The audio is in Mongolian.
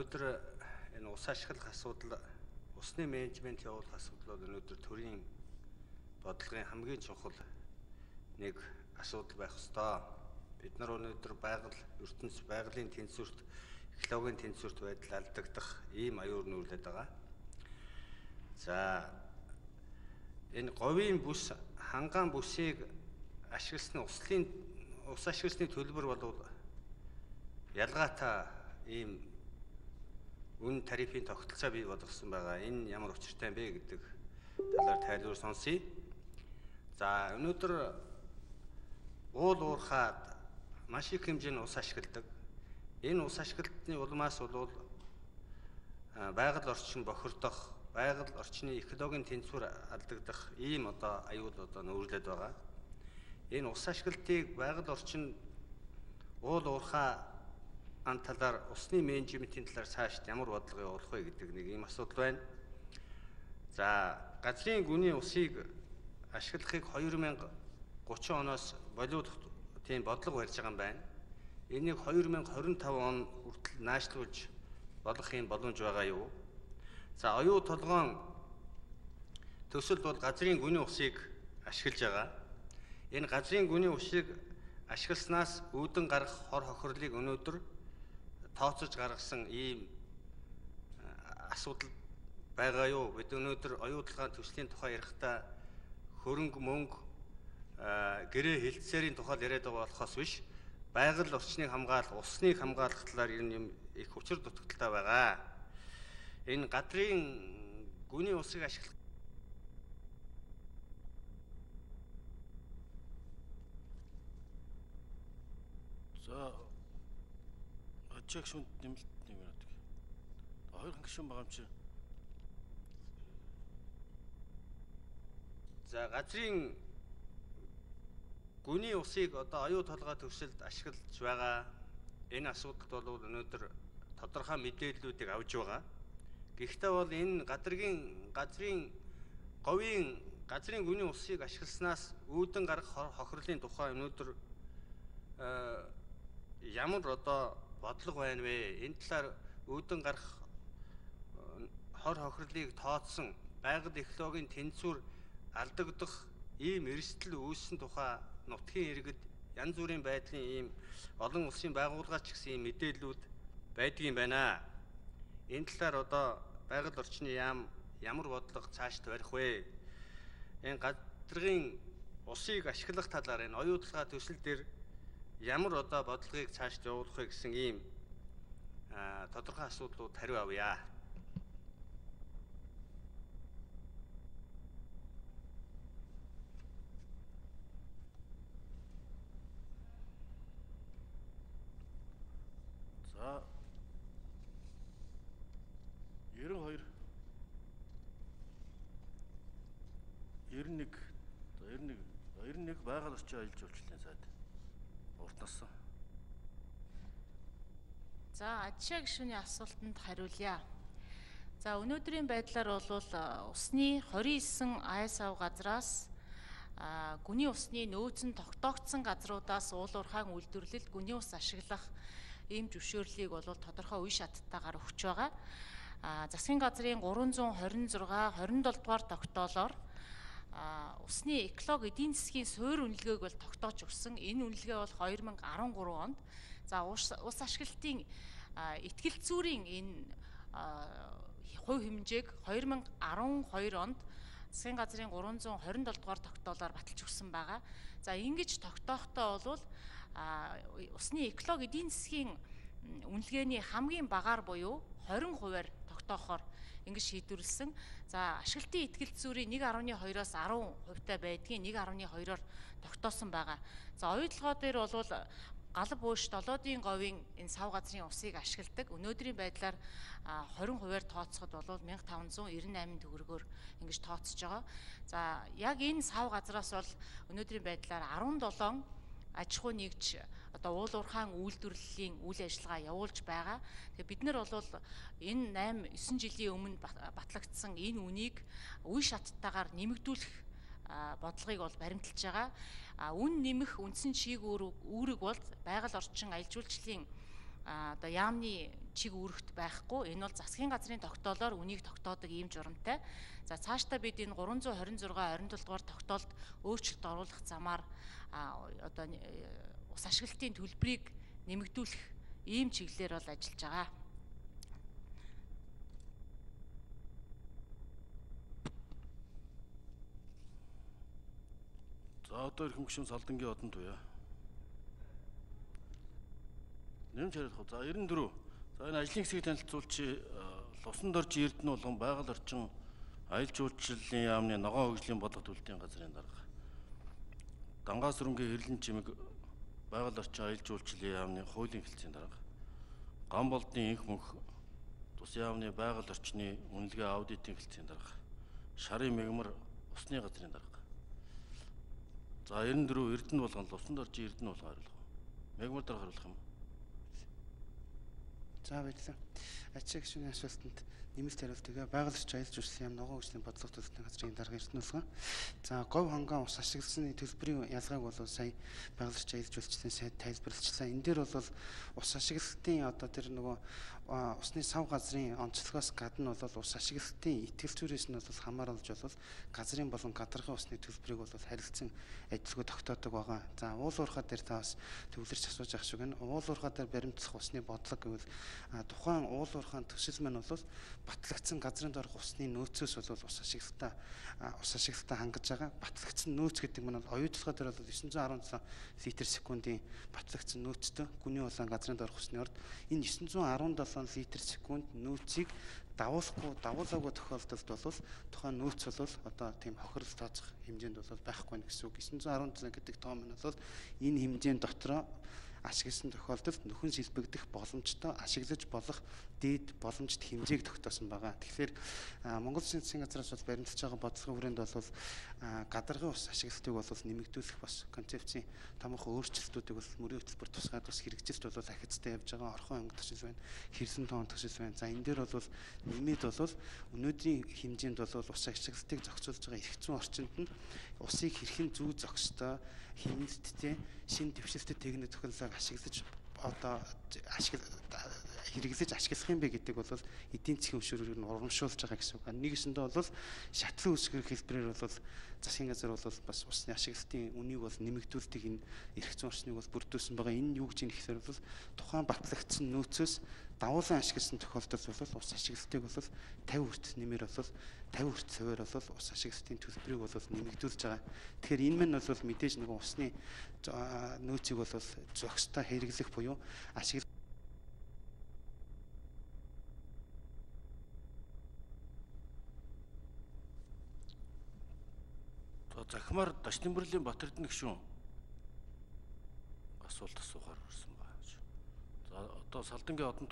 өнөөдөр энэ ус ашиглах асуудал усны менежмент явуулах асуудал бол өнөөдөр төрийн бодлогын хамгийн чухал нэг асуудал байх ёстой. Бид нар өнөөдөр байгаль ертөнц байгалийн тэнцвэрт экологийн тэнцвэрт байдал алдагдах ийм аюур нүүлээд байгаа. За энэ говийн бүс хангаан бүсийг ашигласны услын ус ашигласны төлбөр бол ялгаатай ийм үн тарифын тогтолцоо бий болгосон байгаа. Энэ ямар учиртай бэ гэдэг талаар тайлбар сонсъё. За өнөөдөр уул уурхаад маш их хэмжээний ус ашигладаг. Энэ ус ашиглалтны улмаас бол байгаль орчин бохирдох, байгаль орчны экологийн тэнцвэр алдагдах ийм одоо аюул одоо нөөрлөд байгаа. Энэ ус ашиглалтыг байгаль орчин уул уурхаа ан талаар усны менежментийн талаар цаашд ямар бодлого явуулах вэ гэдэг нэг ийм асуудал байна. За газрын гүний усыг ашиглахыг 2030 оноос болиуд тийм бодлого барьж байгаа юм байна. Энийг 2025 он хүртэл наашлуулж болгохын боломж байгаа юу? За оюу толгоон төсөл бол газрын гүний усыг ашиглаж байгаа. Энэ газрын гүний усыг ашигласнаас үүдэн гарах хор хохирлыг өнөөдөр тооцож гаргасан ийм асуудал байгаа юу? Бид өнөөдөр оюутлагын төслийн тухай ярихдаа хөрөнгө мөнгө гэрээ хилцээрийн тухай яриад байгаа болохоос биш байгаль орчныг хамгаалах, усныг хамгаалах талаар ер нь юм их учир дутагдaltaй байгаа. Энэ гадрын гүний усыг ашиглах За Ачааг шүнд нэмэлт нэмээд. Хоёр гишүүн байгаа юм чи. За газрын гүний усыг одоо оюу толгой төвшөлд ашиглаж байгаа энэ асуудалд бол өнөөдөр тодорхой мэдээллүүдийг авж байгаа. Гэхдээ бол энэ гадрын газрын говийн газрын гүний усыг ашигласнаас үүдэн гарах хохирлын тухай өнөөдөр ямар одоо бодлого байна вэ? Энэ талаар үүдэн гарах э, хор хохирлыг тооцсон байгаль экологийн тэнцвэр алдагдах ийм эрсдэл үүссэн тухай нутгийн иргэд янз бүрийн байдлын ийм олон улсын байгууллагач гэсэн ийм мэдээллүүд байдгийн байна. Энэ талаар одоо байгаль орчны яам ямар бодлого цаашд барих вэ? Энэ гадрын усыг ашиглах талаар энэ оюутлагаа төсөл дээр ямар одоо бодлогыг цаашд явуулах вэ гэсэн ийм тодорхой асуудлууд хариу авъя. За. 92 91 91 91 байгаль орчин аялал жуулчлалын сайд уртнасан. За Ажишаа гишүүний асуултанд хариулъя. За өнөөдрийн байдлаар бол усны 29 АСАВ газраас гүний усны нөөцн тогтоогдсон газруудаас уулуурхаан үйлдвэрлэлд гүний ус ашиглах ийм зөвшөөрлийг бол тодорхой үе шаттайгаар өгч байгаа. Засгийн газрын 326 27 дугаар тогтоолоор усны эколог эдийн засгийн суурь үнэлгээг бол тогтоож өгсөн. Энэ үнэлгээ бол 2013 онд за ус ашиглалтын итгэл зүйрийн энэ хувь хэмжээг 2012 онд засгийн газрын 327 дугаар тогтоолоор баталж өгсөн байгаа. За ингэж тогтоохдоо бол усны эколог эдийн засгийн үнэлгээний хамгийн багаар буюу 20%-аар тогтоохоор ингэж шийдвэрлсэн. За ашиглалтын ихтгэл зүрийн 1.2-оос 10% та байдгийн 1.2-оор тогтоосон байгаа. За оюутлогоо дээр бол галб ууш долоодын говийн энэ сав газрын усыг ашигладаг. Өнөөдрийн байдлаар 20%-аар тооцоход бол 1598 төгрөгөөр ингэж тооцож байгаа. За яг энэ сав газраас бол өнөөдрийн байдлаар 17 аж ахуй нэгж одоо уул уурхаан үйлдвэрлэлийн үйл ажиллагаа явуулж байгаа. Тэгээ бид нар бол энэ 8 9 жилийн өмнө батлагдсан энэ үнийг үе шаттайгаар нэмэгдүүлэх бодлогыг бол баримталж байгаа. Үн нэмэх үндсэн чийг үүрэг бол байгаль орчин аялал жуулчлалын одоо яамны чиг үүрэгт байхгүй. Энэ бол засгийн газрын тогтоолоор үнийг тогтоодог ийм журамтай. За цаашдаа бид энэ 326 27 дугаар тогтоолд өөрчлөлт оруулах замаар одоо э, ус ашиглалтын төлбөрийг нэмэгдүүлэх ийм чиглэлээр бол ажиллаж байгаа. За одоо ирэх гүшин салдангийн одон туяа. Нэмж хариулах? За 94. За энэ ажлын хэсгийг танилцуулчи лусан дорж эрдэнэ болгон байгаль орчин аялал жуулчлалын яамны ногоон хөгжлийн бодлого төлөлтийн газрын дарга. Дангаас өрөнгөө хэрлэн чимэг байгаль орчин аялал жуулчлалын яамны хуулийн хэлцээний дарга. Ган болдын инх мөнх тус яамны байгаль орчны үнэлгээ аудитын хэлцээний дарга. Шарын мегмар усны газрын дарга. За 94 эрдэнэ болгон лусанд орж эрдэнэ болгон хариулах. Мегмар дараа хариулах юм. За баярлалаа. Ачаа гişүний асуултанд нэмэлт хариулт өгөө. Байгаль орчин аялал жуулчлалын яам ногоон хүчний бодлого төлөвлөлтийн газрын дарга эрдэнэлгэн. За говь хонгаан ус ашигласны төлбөрийн ялгааг бол сая байгаль орчин аялал жуулчлалын сайд тайлбарлачлаа. Энэ дээр бол ус ашиглалтын одоо тэр нөгөө усны сав газрын онцлогоос гадна бол ус ашиглалтын итгэлцүүрээс нь бол хамааруулж бол газрын болон гадаргын усны төлбөрийг бол харилцан ажилгүй тогтоодог байгаа. За уул уурхай дээр та бас төвлөрч асууж ах шиг байна. Уул уурхай дээр баримтлах усны бодлого гэвэл тухайн уул уурхайн төсөл маань бол батлагдсан газрын доорх усны нөөцөөс бол ус ашиглалтаа ус ашиглалтаа хангаж байгаа. Батлагдсан нөөц гэдэг нь бол оюутлага дээр бол 917 литр секундын батлагдсан нөөцтэй гүний улаан газрын доорх усны орд энэ 917 литр секунд нөөцийг давуулахгүй давуулаагүй тохиолдолд бол тухайн нөөц бол одоо тийм хохирол тооцох хэмжээнд бол байхгүй гэсэн үг. 917 гэдэг тоо маань бол энэ хэмжээнд дотроо ашигласан тохиолдолд нөхөн сэлбэгдэх боломжтой ашиглаж болох дээд боломжит хэмжээг тогтоосон байгаа. Тэгэхээр Монгол Улсын засгийн газраас бол баримталж байгаа бодлогын хүрээнд бол гадаргын ус ашиглалтыг бол нэмэгдүүлэх бас концепцийн томоохон өөрчлөлтүүдийг бол мөрийн хөтөлбөр тусгаад бас хэрэгжилт бол ахицтай явж байгаа. Орхон өнгө төсөл байна, хэрсэн тоон төсөл байна. За энэ дээр бол нэмээд бол өнөөдрийн хэмжээнд бол ус ашиглалтыг зохицуулж байгаа эрх зүйн орчинд нь усыг хэрхэн зүү зохистой хэмнэлттэй шин дэвшилтэд техник технологиг ашиглаж одоо ашигла хэрэглэж ашиглах юм бэ гэдэг бол эдийн засгийн хөшөөрөөр нь урамшуулж байгаа гэсэн үг. Нэгэсэндээ бол шатлан үүсгэх хэлбэрээр бол засгийн газар бол бас усны ашиглалтын үнийг бол нэмэгдүүлдэг энэ эрх зүйн орчныг бол бүрдүүлсэн байгаа. Энэ юу гэж юм гэхээр бол тухайн батлагдсан нөөцөөс давуулан ашигласан тохиолдолд бол ус ашиглалтыг бол 50 хүрт нэмэр бол 50 хүрт цаваар бол ус ашиглалтын төлбөрийг бол нэмэгдүүлж байгаа. Тэгэхээр энэ мань бол мэдээж нэг усны нөөцийг бол зохистой хэрэглэх буюу ашиглах захимаар Дашнэмбэрлийн Батэрдэн гүшүүн асуулт асуухаар ирсэн байна. За одоо салдангийн одон